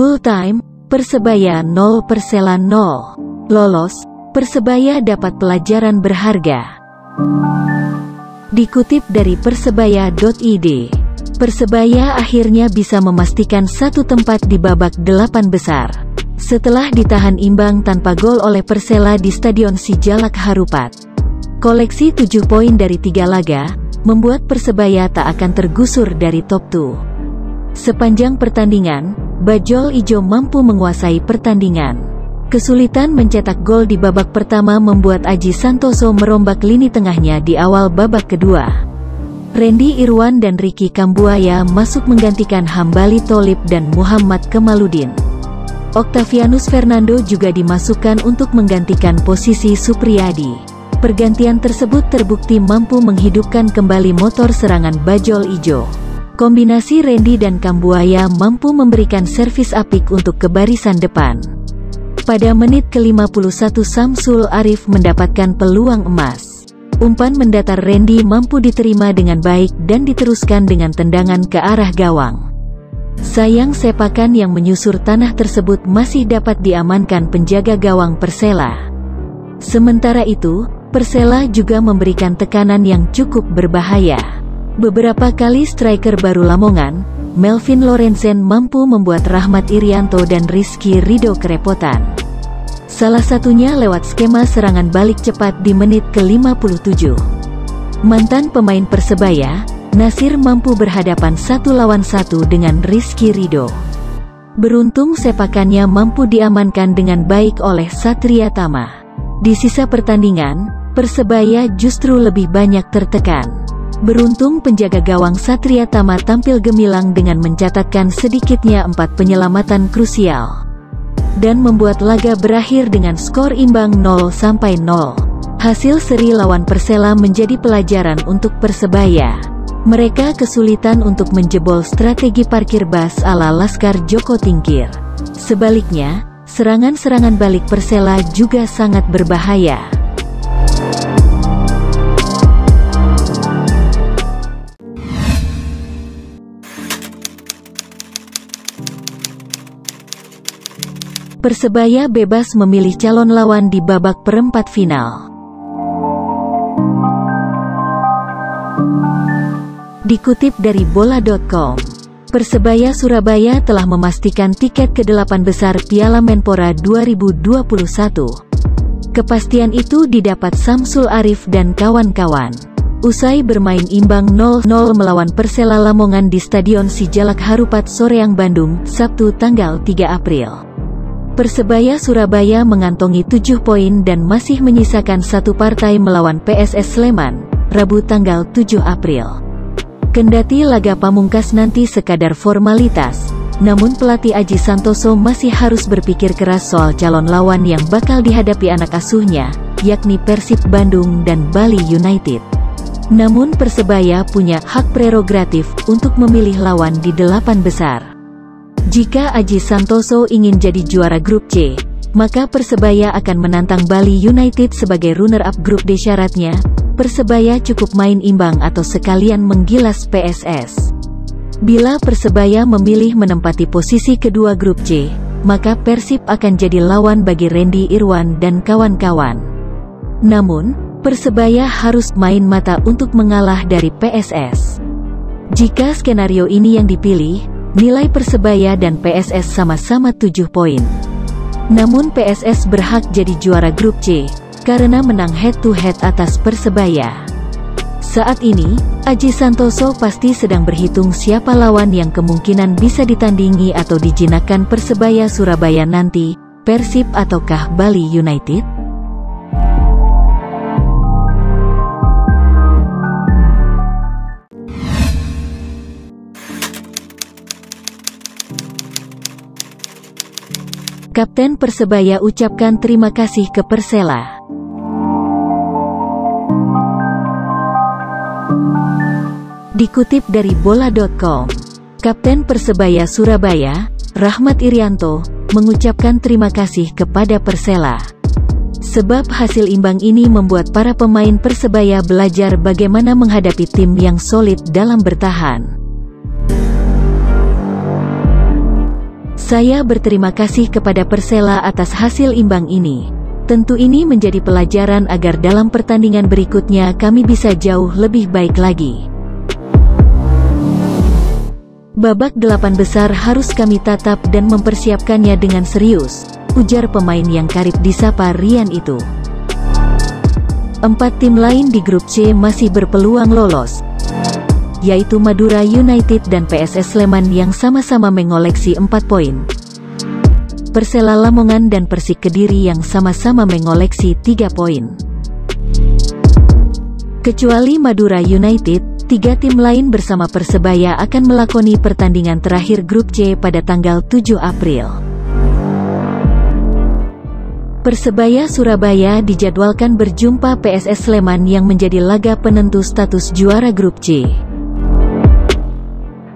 Full time, Persebaya 0 Persela 0. Lolos, Persebaya dapat pelajaran berharga. Dikutip dari persebaya.id, Persebaya akhirnya bisa memastikan satu tempat di babak delapan besar. Setelah ditahan imbang tanpa gol oleh Persela di Stadion Sijalak Harupat. Koleksi tujuh poin dari tiga laga, membuat Persebaya tak akan tergusur dari top 2. Sepanjang pertandingan, Bajol Ijo mampu menguasai pertandingan. Kesulitan mencetak gol di babak pertama membuat Aji Santoso merombak lini tengahnya di awal babak kedua. Randy Irwan dan Ricky Kambuaya masuk menggantikan Hambali Tolib dan Muhammad Kemaludin. Octavianus Fernando juga dimasukkan untuk menggantikan posisi Supriyadi. Pergantian tersebut terbukti mampu menghidupkan kembali motor serangan Bajol Ijo. Kombinasi Randy dan Kambuaya mampu memberikan servis apik untuk kebarisan depan. Pada menit ke-51 Samsul Arif mendapatkan peluang emas. Umpan mendatar Randy mampu diterima dengan baik dan diteruskan dengan tendangan ke arah gawang. Sayang sepakan yang menyusur tanah tersebut masih dapat diamankan penjaga gawang Persela. Sementara itu, Persela juga memberikan tekanan yang cukup berbahaya. Beberapa kali striker baru Lamongan, Melvin Lorenzen mampu membuat Rahmat Irianto dan Rizky Rido kerepotan. Salah satunya lewat skema serangan balik cepat di menit ke-57. Mantan pemain Persebaya, Nasir mampu berhadapan satu lawan satu dengan Rizky Rido. Beruntung sepakannya mampu diamankan dengan baik oleh Satria Tama. Di sisa pertandingan, Persebaya justru lebih banyak tertekan. Beruntung penjaga gawang Satria Tama tampil gemilang dengan mencatatkan sedikitnya empat penyelamatan krusial. Dan membuat laga berakhir dengan skor imbang 0-0. Hasil seri lawan Persela menjadi pelajaran untuk Persebaya. Mereka kesulitan untuk menjebol strategi parkir bas ala Laskar Joko Tingkir. Sebaliknya, serangan-serangan balik Persela juga sangat berbahaya. Persebaya bebas memilih calon lawan di babak perempat final. Dikutip dari bola.com, Persebaya Surabaya telah memastikan tiket ke delapan besar Piala Menpora 2021. Kepastian itu didapat Samsul Arif dan kawan-kawan. Usai bermain imbang 0-0 melawan Persela Lamongan di Stadion Sijalak Harupat Soreang Bandung, Sabtu tanggal 3 April. Persebaya Surabaya mengantongi 7 poin dan masih menyisakan satu partai melawan PSS Sleman, Rabu tanggal 7 April. Kendati laga pamungkas nanti sekadar formalitas, namun pelatih Aji Santoso masih harus berpikir keras soal calon lawan yang bakal dihadapi anak asuhnya, yakni Persib Bandung dan Bali United. Namun Persebaya punya hak prerogatif untuk memilih lawan di delapan besar. Jika Aji Santoso ingin jadi juara grup C, maka Persebaya akan menantang Bali United sebagai runner-up grup D syaratnya, Persebaya cukup main imbang atau sekalian menggilas PSS. Bila Persebaya memilih menempati posisi kedua grup C, maka Persib akan jadi lawan bagi Randy Irwan dan kawan-kawan. Namun, Persebaya harus main mata untuk mengalah dari PSS. Jika skenario ini yang dipilih, nilai Persebaya dan PSS sama-sama 7 poin. Namun PSS berhak jadi juara grup C, karena menang head-to-head -head atas Persebaya. Saat ini, Aji Santoso pasti sedang berhitung siapa lawan yang kemungkinan bisa ditandingi atau dijinakkan Persebaya Surabaya nanti, Persib ataukah Bali United? Kapten Persebaya ucapkan terima kasih ke Persela. Dikutip dari bola.com, Kapten Persebaya Surabaya, Rahmat Irianto, mengucapkan terima kasih kepada Persela. Sebab hasil imbang ini membuat para pemain Persebaya belajar bagaimana menghadapi tim yang solid dalam bertahan. Saya berterima kasih kepada Persela atas hasil imbang ini. Tentu ini menjadi pelajaran agar dalam pertandingan berikutnya kami bisa jauh lebih baik lagi. Babak delapan besar harus kami tatap dan mempersiapkannya dengan serius, ujar pemain yang karib disapa Rian itu. Empat tim lain di grup C masih berpeluang lolos, yaitu Madura United dan PSS Sleman yang sama-sama mengoleksi 4 poin. Persela Lamongan dan Persik Kediri yang sama-sama mengoleksi 3 poin. Kecuali Madura United, tiga tim lain bersama Persebaya akan melakoni pertandingan terakhir grup C pada tanggal 7 April. Persebaya Surabaya dijadwalkan berjumpa PSS Sleman yang menjadi laga penentu status juara grup C.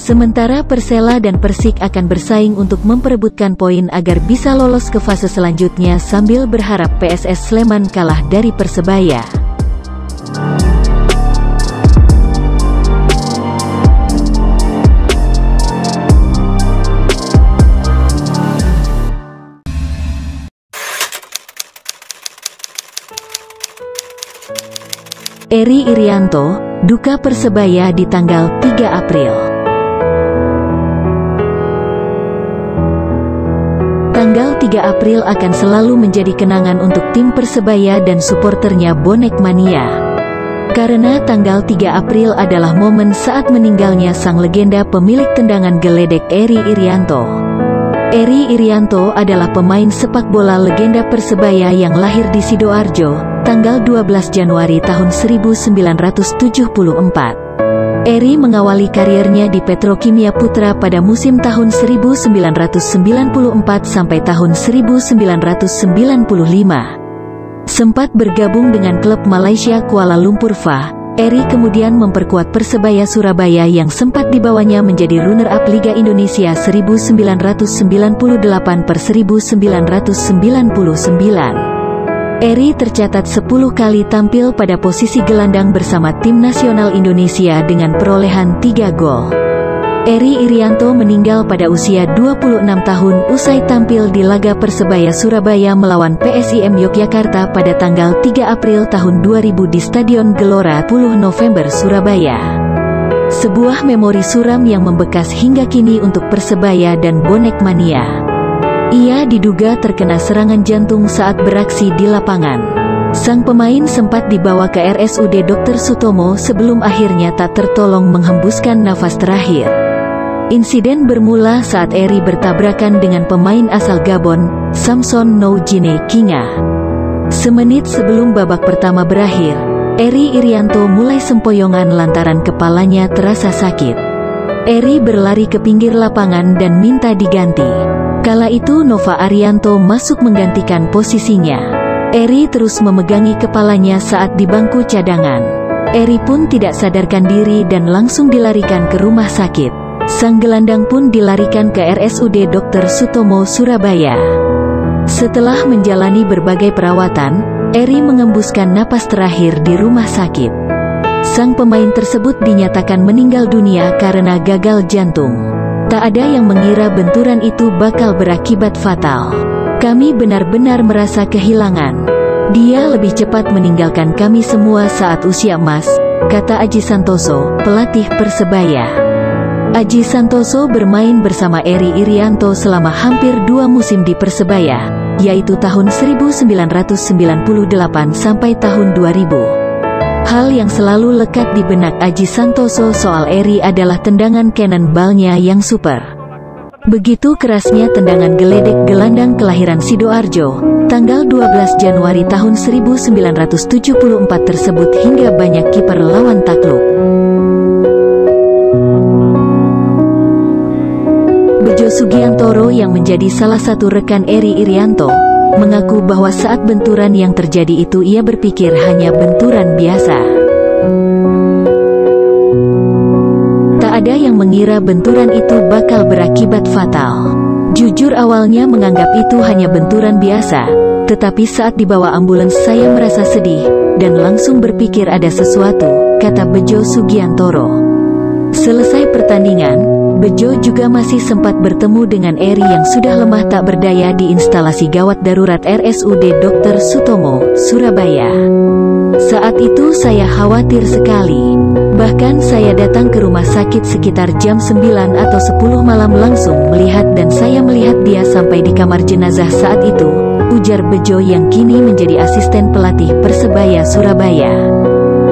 Sementara Persela dan Persik akan bersaing untuk memperebutkan poin agar bisa lolos ke fase selanjutnya sambil berharap PSS Sleman kalah dari Persebaya. Eri Irianto, duka Persebaya di tanggal 3 April. Tanggal 3 April akan selalu menjadi kenangan untuk tim Persebaya dan suporternya Bonek Mania. Karena tanggal 3 April adalah momen saat meninggalnya sang legenda pemilik tendangan geledek Eri Irianto. Eri Irianto adalah pemain sepak bola legenda Persebaya yang lahir di Sidoarjo, tanggal 12 Januari tahun 1974. Eri mengawali karirnya di Petrokimia Putra pada musim tahun 1994 sampai tahun 1995. Sempat bergabung dengan klub Malaysia Kuala Lumpur FA, Eri kemudian memperkuat Persebaya Surabaya yang sempat dibawanya menjadi runner-up Liga Indonesia 1998 per 1999. Eri tercatat 10 kali tampil pada posisi gelandang bersama tim nasional Indonesia dengan perolehan 3 gol. Eri Irianto meninggal pada usia 26 tahun usai tampil di laga Persebaya Surabaya melawan PSIM Yogyakarta pada tanggal 3 April tahun 2000 di Stadion Gelora 10 November Surabaya. Sebuah memori suram yang membekas hingga kini untuk Persebaya dan Bonek Mania. Ia diduga terkena serangan jantung saat beraksi di lapangan. Sang pemain sempat dibawa ke RSUD Dr. Sutomo sebelum akhirnya tak tertolong menghembuskan nafas terakhir. Insiden bermula saat Eri bertabrakan dengan pemain asal Gabon, Samson Noujine Kinga. Semenit sebelum babak pertama berakhir, Eri Irianto mulai sempoyongan lantaran kepalanya terasa sakit. Eri berlari ke pinggir lapangan dan minta diganti. Kala itu Nova Arianto masuk menggantikan posisinya. Eri terus memegangi kepalanya saat di bangku cadangan. Eri pun tidak sadarkan diri dan langsung dilarikan ke rumah sakit. Sang gelandang pun dilarikan ke RSUD Dr. Sutomo Surabaya. Setelah menjalani berbagai perawatan, Eri mengembuskan napas terakhir di rumah sakit. Sang pemain tersebut dinyatakan meninggal dunia karena gagal jantung. Tak ada yang mengira benturan itu bakal berakibat fatal. Kami benar-benar merasa kehilangan. Dia lebih cepat meninggalkan kami semua saat usia emas, kata Aji Santoso, pelatih Persebaya. Aji Santoso bermain bersama Eri Irianto selama hampir dua musim di Persebaya, yaitu tahun 1998 sampai tahun 2000. Hal yang selalu lekat di benak Aji Santoso soal Eri adalah tendangan cannonball-nya yang super. Begitu kerasnya tendangan geledek gelandang kelahiran Sidoarjo, tanggal 12 Januari tahun 1974 tersebut hingga banyak kiper lawan takluk. Bejo Sugiantoro yang menjadi salah satu rekan Eri Irianto, mengaku bahwa saat benturan yang terjadi itu ia berpikir hanya benturan biasa. Tak ada yang mengira benturan itu bakal berakibat fatal. Jujur awalnya menganggap itu hanya benturan biasa, tetapi saat dibawa ambulans saya merasa sedih, dan langsung berpikir ada sesuatu, kata Bejo Sugiantoro. Selesai pertandingan, Bejo juga masih sempat bertemu dengan Eri yang sudah lemah tak berdaya di instalasi gawat darurat RSUD Dr. Sutomo, Surabaya. Saat itu saya khawatir sekali. Bahkan saya datang ke rumah sakit sekitar jam 9 atau 10 malam langsung melihat dan saya melihat dia sampai di kamar jenazah saat itu, ujar Bejo yang kini menjadi asisten pelatih Persebaya Surabaya.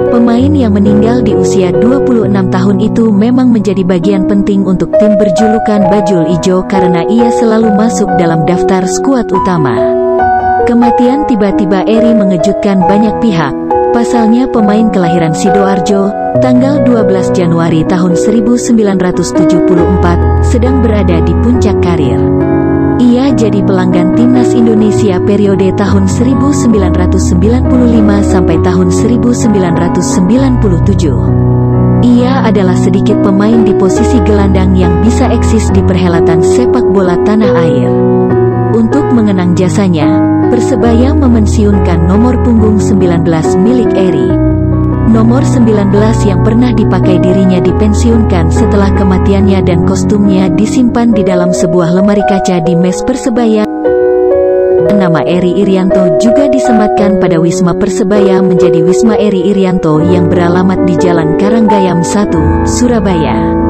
Pemain yang meninggal di usia 26 tahun itu memang menjadi bagian penting untuk tim berjulukan Bajul Ijo karena ia selalu masuk dalam daftar skuad utama. Kematian tiba-tiba Eri mengejutkan banyak pihak. Pasalnya pemain kelahiran Sidoarjo, tanggal 12 Januari tahun 1974, sedang berada di puncak karir. Ia jadi pelanggan timnas Indonesia periode tahun 1995 sampai tahun 1997. Ia adalah sedikit pemain di posisi gelandang yang bisa eksis di perhelatan sepak bola tanah air. Untuk mengenang jasanya, Persebaya memensiunkan nomor punggung 19 milik Eri. Nomor 19 yang pernah dipakai dirinya dipensiunkan setelah kematiannya dan kostumnya disimpan di dalam sebuah lemari kaca di mes Persebaya. Nama Eri Irianto juga disematkan pada Wisma Persebaya menjadi Wisma Eri Irianto yang beralamat di Jalan Karanggayam 1, Surabaya.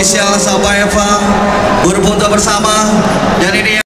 Ofisial Sabah Eva berfoto bersama. Dan ini